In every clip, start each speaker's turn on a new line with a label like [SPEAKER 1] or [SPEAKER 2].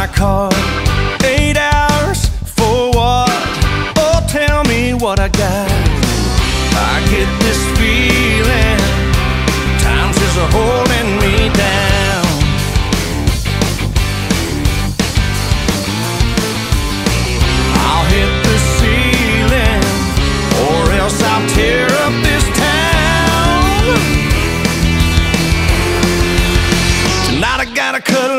[SPEAKER 1] my car. Eight hours for what? Oh, tell me what I got. I get this feeling times is holding me down. I'll hit the ceiling, or else I'll tear up this town. Tonight I gotta cut.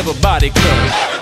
[SPEAKER 1] everybody come.